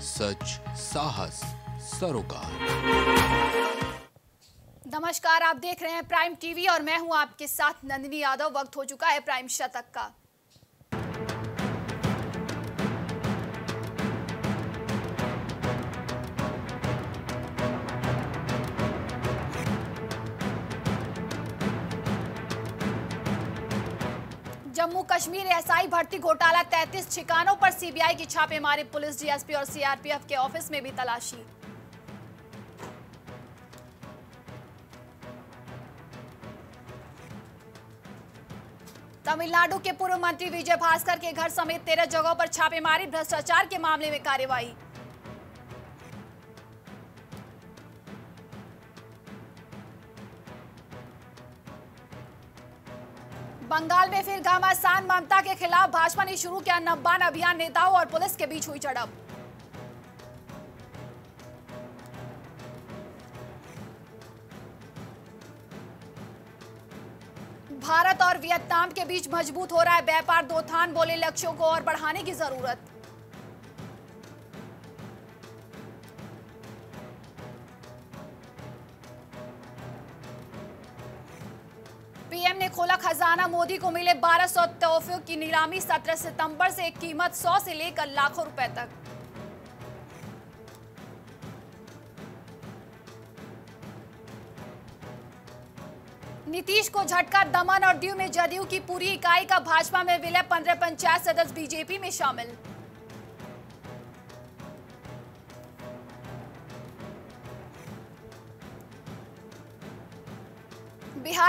सच साहस सरोकार। नमस्कार, आप देख रहे हैं प्राइम टीवी और मैं हूँ आपके साथ नंदिनी यादव। वक्त हो चुका है प्राइम शतक का। जम्मू कश्मीर एसआई भर्ती घोटाला 33 ठिकानों पर सीबीआई की छापेमारी, पुलिस डीएसपी और सीआरपीएफ के ऑफ़िस में भी तलाशी। तमिलनाडु के पूर्व मंत्री विजय भास्कर के घर समेत तेरह जगहों पर छापेमारी, भ्रष्टाचार के मामले में कार्रवाई बंगाल में फिर घमासान ममता के खिलाफ भाजपा ने शुरू किया नब्बान अभियान, नेताओं और पुलिस के बीच हुई झड़प भारत और वियतनाम के बीच मज़बूत हो रहा है व्यापार, दो थान बोले लक्ष्यों को और बढ़ाने की ज़रूरत। को मिले 1200 तोहफों की नीलामी 17 सितंबर से कीमत 100 से लेकर लाखों रुपए तक। नीतीश को झटका दमन और दीव में जदयू की पूरी इकाई का भाजपा में विलय, पंद्रह पंचायत सदस्य बीजेपी में शामिल।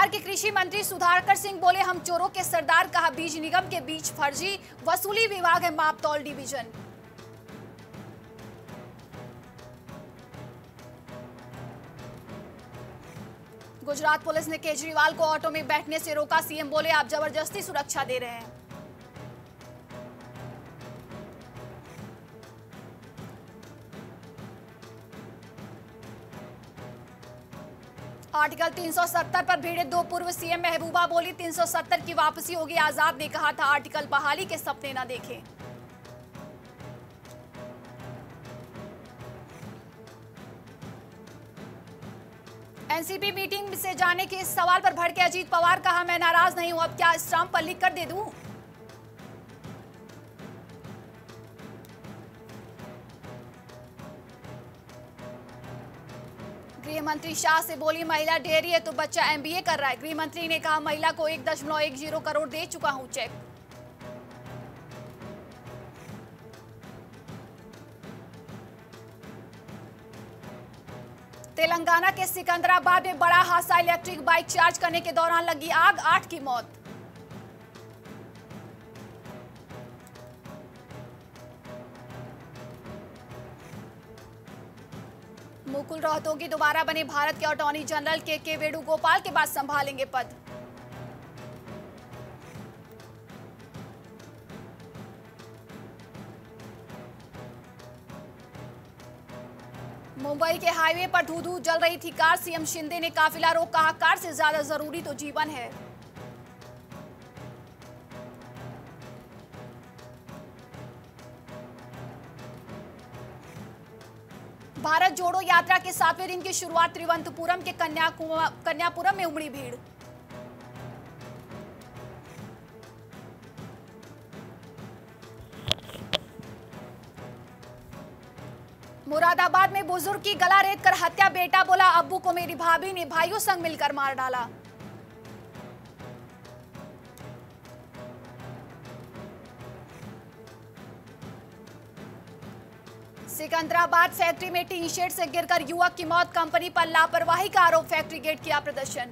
बिहार के कृषि मंत्री सुधाकर सिंह बोले, हम चोरों के सरदार कहा, बीज निगम के बीच फर्जी वसूली विभाग है मापतौल डिवीज़न। गुजरात पुलिस ने केजरीवाल को ऑटो में बैठने से रोका, सीएम बोले, आप ज़बरदस्ती सुरक्षा दे रहे हैं। आर्टिकल 370 पर भिड़े दो पूर्व सीएम महबूबा बोली 370 की वापसी होगी आज़ाद ने कहा था आर्टिकल बहाली के सपने न देखें। एनसीपी मीटिंग से जाने के इस सवाल पर भड़के अजीत पवार कहा, मैं नाराज़ नहीं हूँ, अब क्या स्टाम्प पर लिख कर दे दूँ? मंत्री शाह से बोली, महिला डेयरी है तो बच्चा एमबीए कर रहा है। गृह मंत्री ने कहा, महिला को एक दशमलव एक ज़ीरो करोड़ दे चुका हूँ चेक। तेलंगाना के सिकंदराबाद में बड़ा हादसा, इलेक्ट्रिक बाइक चार्ज करने के दौरान लगी आग, आठ की मौत। मुकुल रोहतगी दोबारा बने भारत के अटॉर्नी जनरल के के वेणुगोपाल के बाद संभालेंगे पद। मुंबई के हाईवे पर धू धू जल रही थी कार। सीएम शिंदे ने काफिला रोक कहा, कार से ज़्यादा ज़रूरी तो जीवन है। भारत जोड़ो यात्रा के सातवें दिन की शुरुआत त्रिवंतपुरम के कन्या कन्यापुरम में उमड़ी भीड़। मुरादाबाद में बुज़ुर्ग की गला रेत कर हत्या, बेटा बोला, अब्बू को मेरी भाभी ने भाइयों संग मिलकर मार डाला। सिकंदराबाद फैक्ट्री में टीन शेड से गिरकर युवक की मौत, कंपनी पर लापरवाही का आरोप, फैक्ट्री गेट किया प्रदर्शन।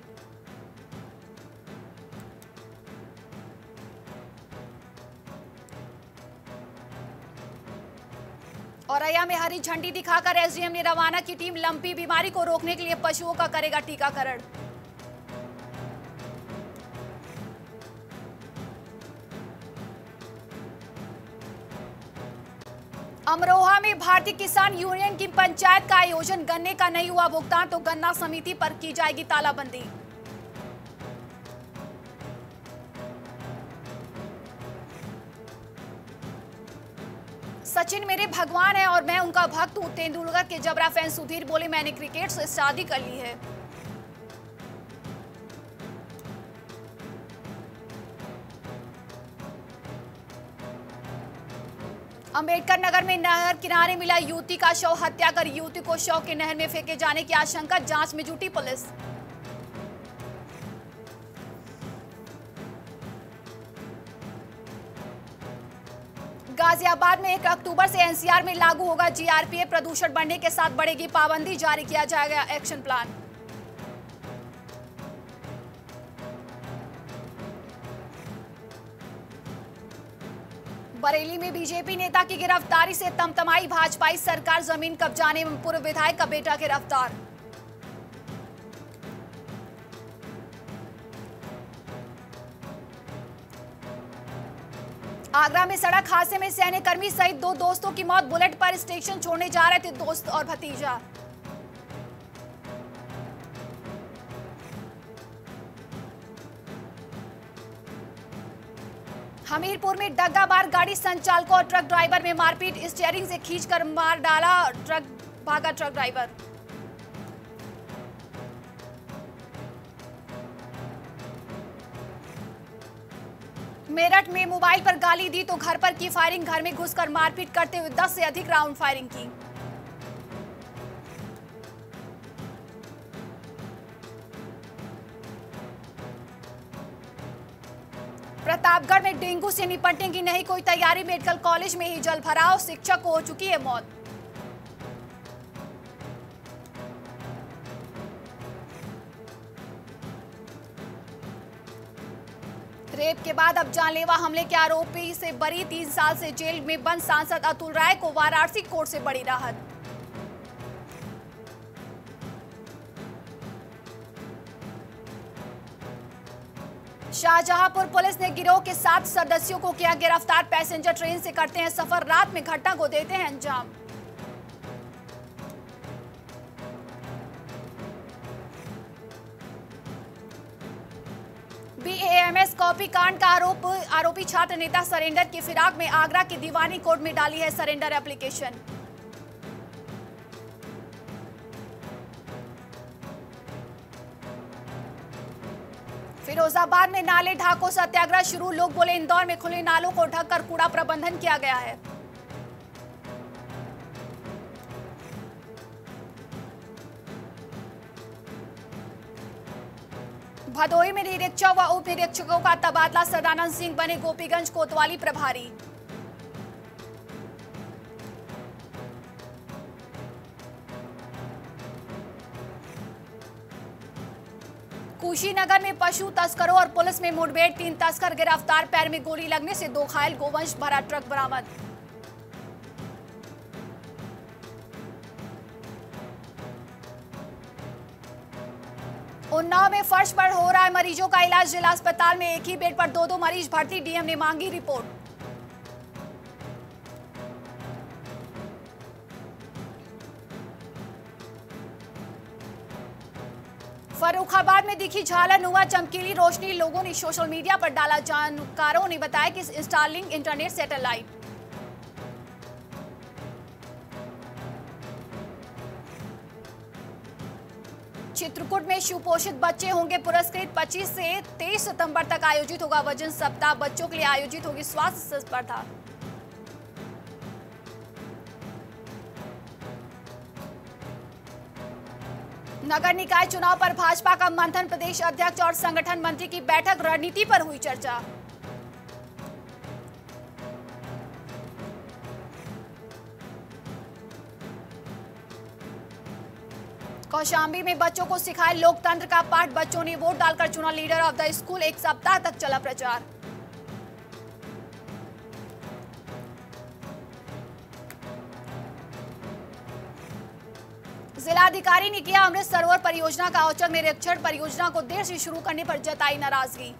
औरैया में हरी झंडी दिखाकर एसडीएम ने रवाना की टीम लंपी बीमारी को रोकने के लिए पशुओं का करेगा टीकाकरण। अमरोहा में भारतीय किसान यूनियन की पंचायत का आयोजन गन्ने का नहीं हुआ भुगतान तो गन्ना समिति पर की जाएगी तालाबंदी। सचिन मेरे भगवान है और मैं उनका भक्त हूँ। तेंदुलकर के जबरा फ़ैन सुधीर बोले, मैंने क्रिकेट से शादी कर ली है। अंबेडकर नगर में नहर किनारे मिला युवती का शव, हत्या कर युवती को शव के नहर में फेंके जाने की आशंका, जाँच में जुटी पुलिस। गाजियाबाद में एक अक्टूबर से एनसीआर में लागू होगा जीआरपीए, प्रदूषण बढ़ने के साथ बढ़ेगी पाबंदी, जारी किया जाएगा एक्शन प्लान। बरेली में बीजेपी नेता की गिरफ्तारी से तमतमाई भाजपाई सरकार ज़मीन कब्जाने में पूर्व विधायक का बेटा गिरफ़्तार। आगरा में सड़क हादसे में सैन्य कर्मी सहित दो दोस्तों की मौत। बुलेट पर स्टेशन छोड़ने जा रहे थे दोस्त और भतीजा। हमीरपुर में डग्गाबार गाड़ी संचालकों और ट्रक ड्राइवर में मारपीट। स्टीयरिंग से खींचकर मार डाला ट्रक, भागा ट्रक ड्राइवर। मेरठ में मोबाइल पर गाली दी तो घर पर की फायरिंग, घर में घुसकर मारपीट करते हुए 10 से अधिक राउंड फायरिंग की। प्रतापगढ़ में डेंगू से निपटने की नहीं कोई तैयारी, मेडिकल कॉलेज में ही जल भराव, शिक्षक को हो चुकी है मौत। रेप के बाद अब जानलेवा हमले के आरोपी से बरी तीन साल से जेल में बंद सांसद अतुल राय को वाराणसी कोर्ट से बड़ी राहत। शाहजहांपुर पुलिस ने गिरोह के सात सदस्यों को किया गिरफ़्तार। पैसेंजर ट्रेन से करते हैं सफ़र, रात में घटना को देते हैं अंजाम। बीएएमएस कॉपी कांड का आरोप, आरोपी छात्र नेता सरेंडर की फिराक में आगरा की दीवानी कोर्ट में डाली है सरेंडर एप्लीकेशन। फिरोजाबाद में नाले ढाको सत्याग्रह शुरू लोग बोले इंदौर में खुले नालों को ढक कर कूड़ा प्रबंधन किया गया है। भदोही में निरीक्षक व उप निरीक्षकों का तबादला, सदानंद सिंह बने गोपीगंज कोतवाली प्रभारी। कुशीनगर में पशु तस्करों और पुलिस में मुठभेड़। तीन तस्कर गिरफ़्तार, पैर में गोली लगने से दो घायल, गोवंश भरा ट्रक बरामद। उन्नाव में फर्श पर हो रहा है मरीजों का इलाज। जिला अस्पताल में एक ही बेड पर दो दो मरीज़ भर्ती। डीएम ने मांगी रिपोर्ट। फरुखाबाद में दिखी झालर नुआ चमकीली रोशनी लोगों ने सोशल मीडिया पर डाला जानकारों ने बताया कि इंस्टॉलिंग इंटरनेट सैटेलाइट। चित्रकूट में सुपोषित बच्चे होंगे पुरस्कृत। 25 से 23 सितंबर तक आयोजित होगा वज़न सप्ताह। बच्चों के लिए आयोजित होगी स्वास्थ्य स्पर्धा। नगर निकाय चुनाव पर भाजपा का मंथन, प्रदेश अध्यक्ष और संगठन मंत्री की बैठक रणनीति पर हुई चर्चा। कौशाम्बी में बच्चों को सिखाए लोकतंत्र का पाठ, बच्चों ने वोट डालकर चुना लीडर ऑफ़ द स्कूल। एक सप्ताह तक चला प्रचार। जिलाधिकारी ने किया अमृत सरोवर परियोजना का औचक निरीक्षण। परियोजना को देर से शुरू करने पर जताई नाराज़गी।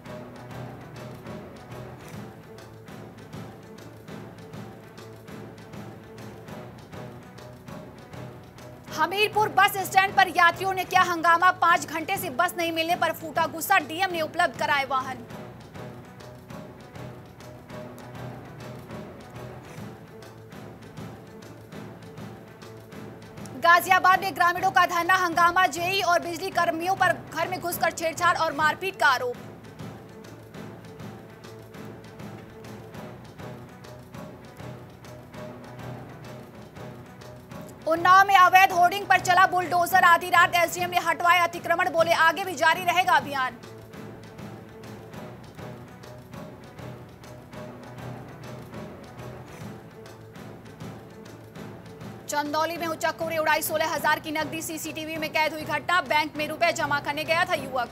हमीरपुर बस स्टैंड पर यात्रियों ने किया हंगामा। पाँच घंटे से बस नहीं मिलने पर फूटा गुस्सा। डीएम ने उपलब्ध कराए वाहन। गाजियाबाद में ग्रामीणों का धरना हंगामा, जेई और बिजली कर्मियों पर घर में घुसकर छेड़छाड़ और मारपीट का आरोप। उन्नाव में अवैध होर्डिंग पर चला बुलडोजर। आधी रात एसडीएम ने हटवाए अतिक्रमण, बोले, आगे भी जारी रहेगा अभियान। चंदौली में उचक्कोरे उड़ाई सोलह हज़ार की नकदी सीसीटीवी में कैद हुई घटना। बैंक में रुपए जमा करने गया था युवक।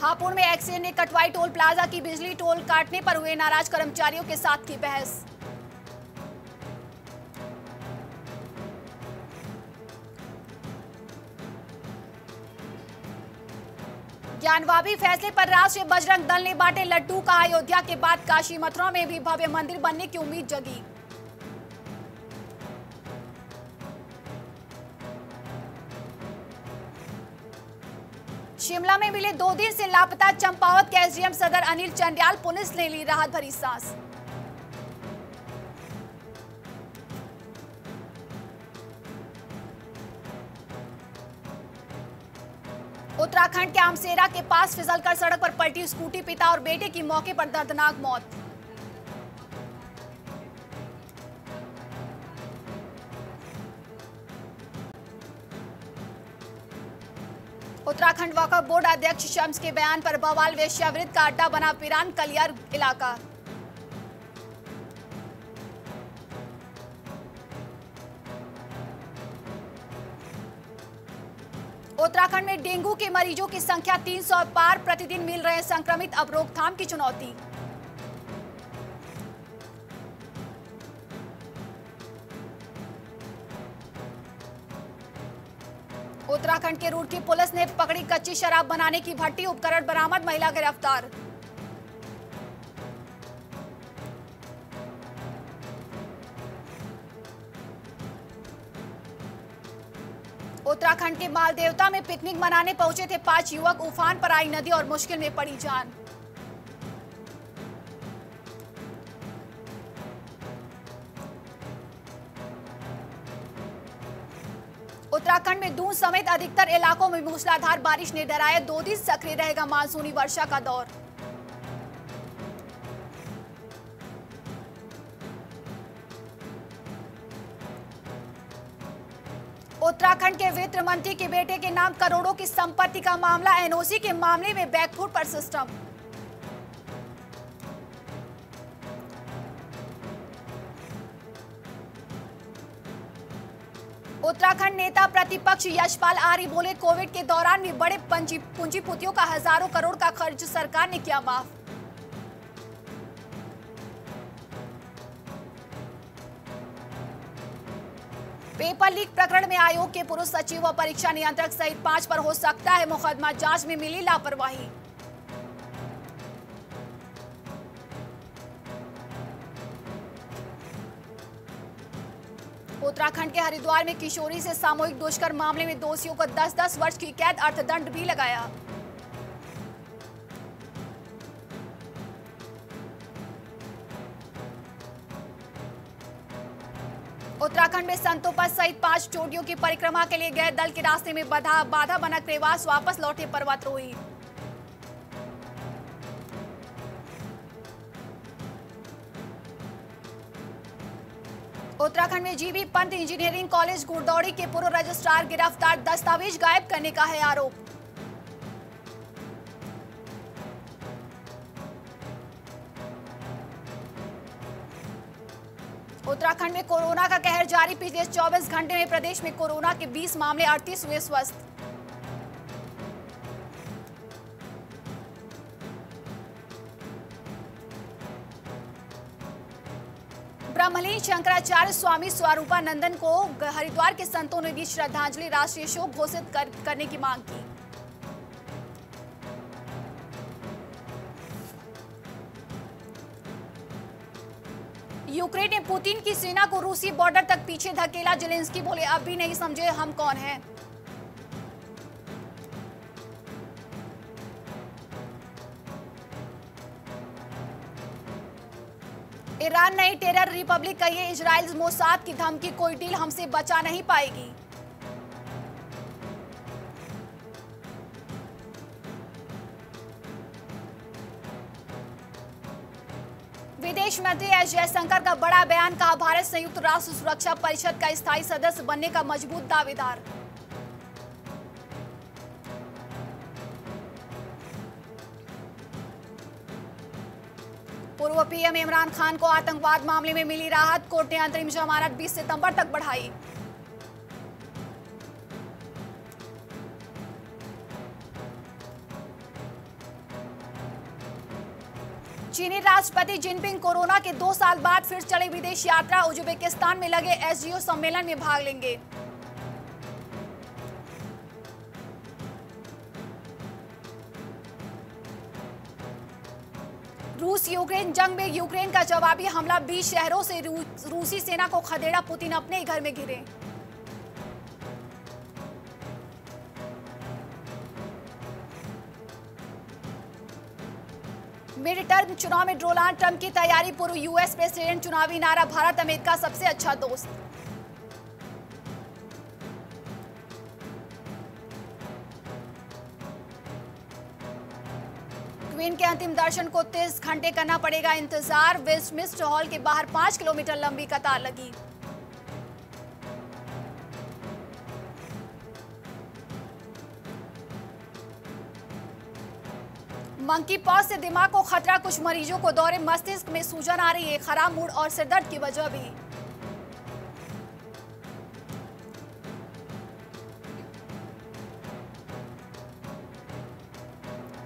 हापुड़ में एक्सीडेंट ने कटवाई टोल प्लाजा की बिजली टोल काटने पर हुए नाराज़ कर्मचारियों के साथ की बहस। ज्ञानवाबी फैसले पर राष्ट्रीय बजरंग दल ने बांटे लड्डू का अयोध्या के बाद काशी मथुरा में भी भव्य मंदिर बनने की उम्मीद जगी। शिमला में मिले दो दिन से लापता चंपावत के एसडीएम सदर अनिल चंडियाल, पुलिस ने ली राहत भरी सांस। आमसेरा के पास फिसलकर सड़क पर पलटी स्कूटी पिता और बेटे की मौके पर दर्दनाक मौत। उत्तराखंड वक्फ बोर्ड अध्यक्ष शम्स के बयान पर बवाल वेश्यावृत्त का अड्डा बना पिरान कलियर इलाका। डेंगू के मरीजों की संख्या 300 पार प्रतिदिन मिल रहे संक्रमित अब रोकथाम की चुनौती। उत्तराखंड के रूड़की पुलिस ने पकड़ी कच्ची शराब बनाने की भट्टी उपकरण बरामद महिला गिरफ़्तार। उत्तराखंड के मालदेवता में पिकनिक मनाने पहुँचे थे पाँच युवक। उफान पर आई नदी और मुश्किल में पड़ी जान। उत्तराखंड में दून समेत अधिकतर इलाकों में मूसलाधार बारिश ने डराया। दो दिन सक्रिय रहेगा मानसूनी वर्षा का दौर। उत्तराखंड के वित्त मंत्री के बेटे के नाम करोड़ों की संपत्ति का मामला, एनओसी के मामले में बैकफुट पर सिस्टम। उत्तराखंड नेता प्रतिपक्ष यशपाल आर्य बोले, कोविड के दौरान भी बड़े पूंजीपतियों का हज़ारों करोड़ का खर्च सरकार ने किया माफ़। पेपर लीक प्रकरण में आयोग के पूर्व सचिव व परीक्षा नियंत्रक सहित पाँच पर हो सकता है मुकदमा। जाँच में मिली लापरवाही। उत्तराखंड के हरिद्वार में किशोरी से सामूहिक दुष्कर्म मामले में दोषियों को 10-10 वर्ष की कैद, अर्थदंड भी लगाया। उत्तराखंड में संतोपा सहित पाँच चोटियों की परिक्रमा के लिए गए दल के रास्ते में बाधा बाधा बना क्रेवास वापस लौटे पर्वतरोही। उत्तराखंड में जीबी पंत इंजीनियरिंग कॉलेज गुड़दौड़ी के पूर्व रजिस्ट्रार गिरफ़्तार, दस्तावेज़ गायब करने का है आरोप। उत्तराखंड में कोरोना का कहर जारी। पिछले 24 घंटे में प्रदेश में कोरोना के 20 मामले 38 हुए स्वस्थ। ब्रह्मलीन शंकराचार्य स्वामी स्वरूपानंदन को हरिद्वार के संतों ने दी श्रद्धांजलि राष्ट्रीय शोक घोषित कर, करने की मांग की। यूक्रेन ने पुतिन की सेना को रूसी बॉर्डर तक पीछे धकेला। जेलेंस्की बोले, अब भी नहीं समझे हम कौन हैं। ईरान नई टेरर रिपब्लिक कहिए इसराइल मोसाद की धमकी, कोई डील हमसे बचा नहीं पाएगी। मंत्री एस जयशंकर का बड़ा बयान, कहा भारत संयुक्त राष्ट्र सुरक्षा परिषद का स्थायी सदस्य बनने का मज़बूत दावेदार। पूर्व पीएम इमरान खान को आतंकवाद मामले में मिली राहत, कोर्ट ने अंतरिम जमानत 20 सितंबर तक बढ़ाई। चीनी राष्ट्रपति जिनपिंग कोरोना के दो साल बाद फिर चले विदेश यात्रा उज्बेकिस्तान में लगे एसजीओ सम्मेलन में भाग लेंगे। रूस यूक्रेन जंग में यूक्रेन का जवाबी हमला 20 शहरों से रूसी सेना को खदेड़ा, पुतिन अपने ही घर में घिरे। मिड टर्म चुनाव में डोनाल्ड ट्रंप की तैयारी, पूर्व यूएस प्रेसिडेंट, चुनावी नारा, भारत, अमेरिका सबसे अच्छा दोस्त। क्वीन के अंतिम दर्शन को 30 घंटे करना पड़ेगा इंतज़ार। वेस्टमिस्टर हॉल के बाहर पाँच किलोमीटर लंबी कतार लगी। मंकी पॉज से दिमाग को खतरा, कुछ मरीजों को दौरे, मस्तिष्क में सूजन आ रही है। खराब मूड और सिरदर्द की वजह भी।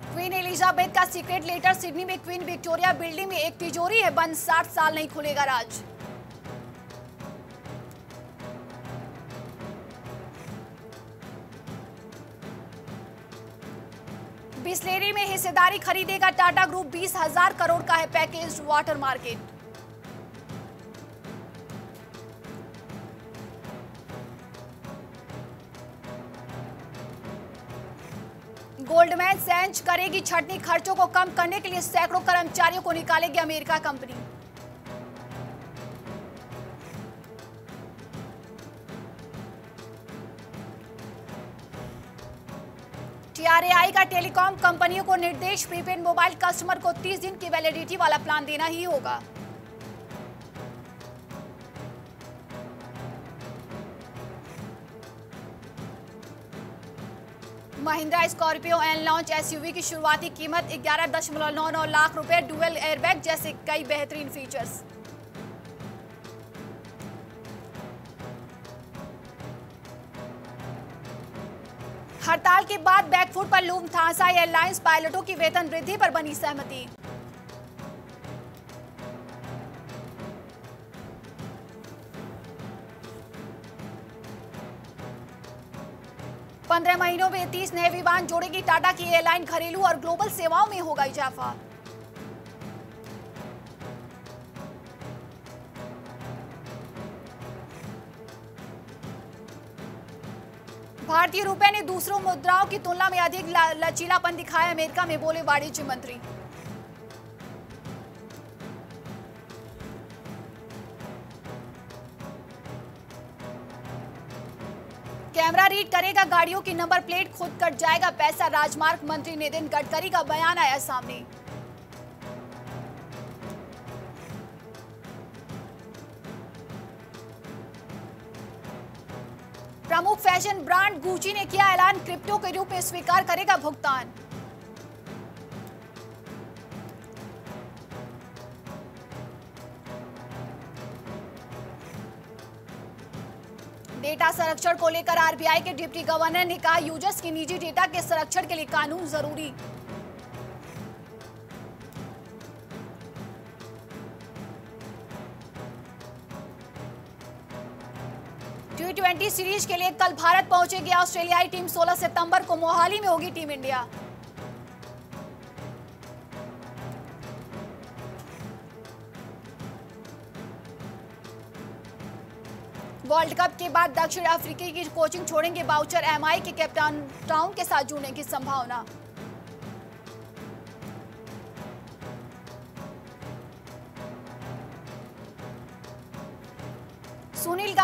क्वीन एलिजाबेथ का सीक्रेट लेटर सिडनी में क्वीन विक्टोरिया बिल्डिंग में एक तिजोरी है। बंद साठ साल नहीं खुलेगा राज। बिस्लेरी में हिस्सेदारी खरीदेगा टाटा ग्रुप, बीस हज़ार करोड़ का है पैकेज वाटर मार्केट। गोल्डमैन सेंच करेगी छटनी, खर्चों को कम करने के लिए सैकड़ों कर्मचारियों को निकालेगी अमेरिका कंपनी। टीआरएआई का टेलीकॉम कंपनियों को निर्देश, प्रीपेड मोबाइल कस्टमर को 30 दिन की वैलिडिटी वाला प्लान देना ही होगा। Mahindra Scorpio N launch SUV की शुरुआती कीमत ग्यारह दशमलव नौ नौ लाख रुपए डुअल एयरबैग जैसे कई बेहतरीन फीचर्स। के बाद बैकफुट पर लूम थासा एयरलाइंस पायलटों की वेतन वृद्धि पर बनी सहमति। पंद्रह महीनों में तीस नए विमान जोड़ेगी टाटा की एयरलाइन, घरेलू और ग्लोबल सेवाओं में होगा इजाफा। भारतीय रुपए ने दूसरों मुद्राओं की तुलना में अधिक लचीलापन दिखाया। अमेरिका में बोले वाणिज्य मंत्री। कैमरा रीड करेगा, गाड़ियों की नंबर प्लेट खुद कट जाएगा, पैसा राजमार्ग मंत्री नितिन गडकरी का बयान आया सामने। फ़ैशन ब्रांड गुची ने किया ऐलान, क्रिप्टो के रूप में स्वीकार करेगा भुगतान। डेटा संरक्षण को लेकर आरबीआई के डिप्टी गवर्नर ने कहा, यूज़र्स की निजी डेटा के संरक्षण के लिए कानून ज़रूरी। ट्वेंटी सीरीज़ के लिए कल भारत पहुंचेगी ऑस्ट्रेलियाई टीम 16 सितंबर को मोहाली में होगी टीम इंडिया। वर्ल्ड कप के बाद दक्षिण अफ्रीकी की कोचिंग छोड़ेंगे बाउचर एमआई के कैप्टन टाउन के साथ जुड़ने की संभावना।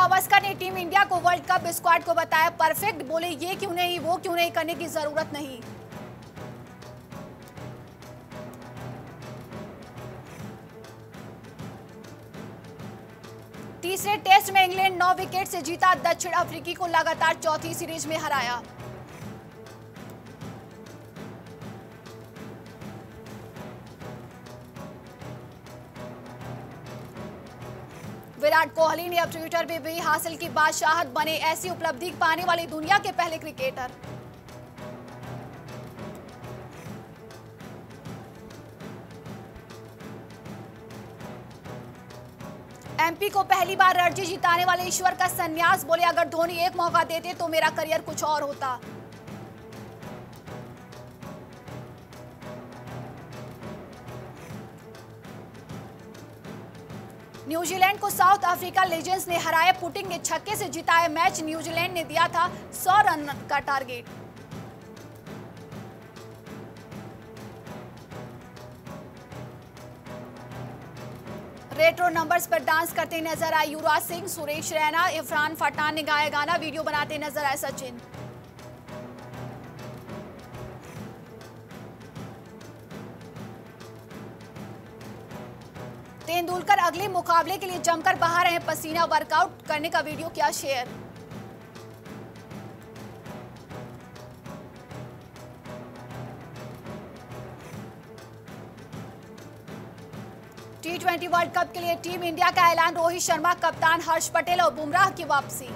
गावस्कर ने टीम इंडिया को वर्ल्ड कप स्क्वाड को बताया परफेक्ट बोले ये क्यों नहीं, वो क्यों नहीं करने की ज़रूरत नहीं। तीसरे टेस्ट में इंग्लैंड नौ विकेट से जीता, दक्षिण अफ्रीकी को लगातार चौथी सीरीज़ में हराया। विराट कोहली ने अब ट्विटर पे भी हासिल की बादशाहत, बने ऐसी उपलब्धि पाने वाले दुनिया के पहले क्रिकेटर। एमपी को पहली बार रणजी जिताने वाले ईश्वर का संन्यास, बोले, अगर धोनी एक मौका देते तो मेरा करियर कुछ और होता। न्यूजीलैंड को साउथ अफ्रीका लेजेंड्स ने हराया। पुटिंग ने छक्के से जिताया मैच। न्यूजीलैंड ने दिया था 100 रन का टारगेट। रेट्रो नंबर्स पर डांस करते नज़र आए युवराज सिंह, सुरेश रैना, इरफान फटान ने गाया गाना। वीडियो बनाते नज़र आए सचिन। अगले मुकाबले के लिए जमकर बाहर रहे पसीना वर्कआउट करने का वीडियो किया share? T twenty world cup के लिए टीम इंडिया का ऐलान। रोहित शर्मा, कप्तान हर्ष पटेल और बुमराह की वापसी।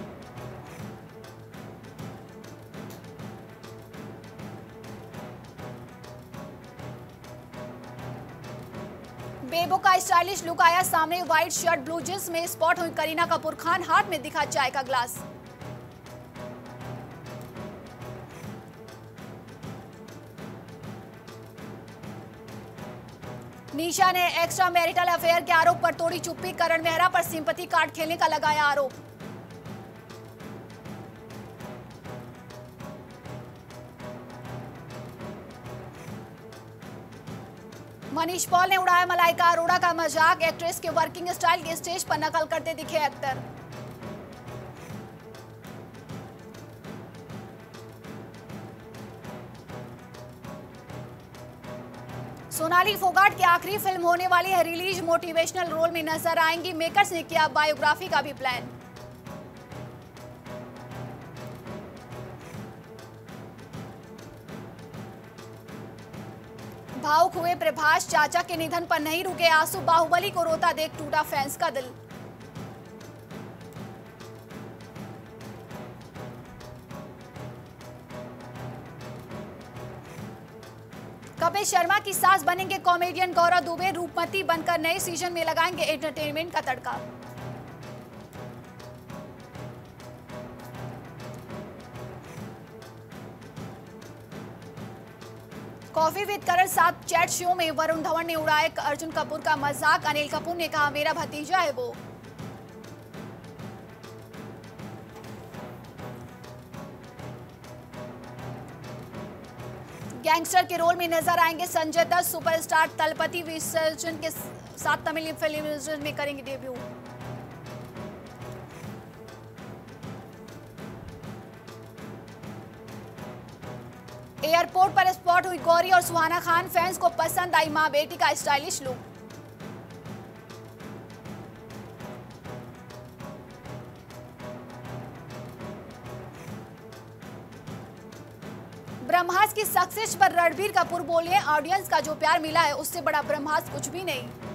स्टाइलिश लुक आया सामने व्हाइट शर्ट, ब्लू जींस में स्पॉट हुई करीना कपूर। खान हाथ में दिखा चाय का ग्लास। निशा ने एक्स्ट्रा मैरिटल अफेयर के आरोप पर तोड़ी चुप्पी। करण मेहरा पर सिंपति कार्ड खेलने का लगाया आरोप। मनीष पॉल ने उड़ाया मलाइका अरोड़ा का मज़ाक। एक्ट्रेस के वर्किंग स्टाइल के स्टेज पर नकल करते दिखे एक्टर। सोनाली फोगाट की आखिरी फ़िल्म होने वाली है। रिलीज़ मोटिवेशनल रोल में नज़र आएँगी। मेकर्स ने किया बायोग्राफी का भी प्लान। प्रभाष चाचा के निधन पर नहीं रुके आँसू। बाहुबली को रोता देख टूटा फैंस का दिल। कपिल शर्मा की सास बनेंगे कॉमेडियन गौरव दुबे। रूपमती बनकर नए सीज़न में लगाएँगे एंटरटेनमेंट का तड़का। कॉफ़ी विद करण साथ चैट शो में वरुण धवन ने उड़ाया अर्जुन कपूर का मज़ाक। अनिल कपूर ने कहा, मेरा भतीजा है वो। गैंगस्टर के रोल में नज़र आएँगे संजय दत्त, सुपरस्टार तलपति विसर्जन के साथ तमिल फ़िल्म में करेंगे डेब्यू। एयरपोर्ट पर स्पॉट हुई गौरी और सुहाना खान फैंस को पसंद आई माँ बेटी का स्टाइलिश लुक। ब्रह्मास की सक्सेस पर रणबीर कपूर बोले ऑडियंस का जो प्यार मिला है, उससे बड़ा ब्रह्मास कुछ भी नहीं।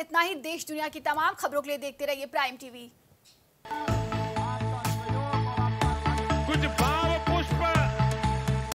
इतना ही। देश दुनिया की तमाम खबरों के लिए देखते रहिए प्राइम टीवी कुछ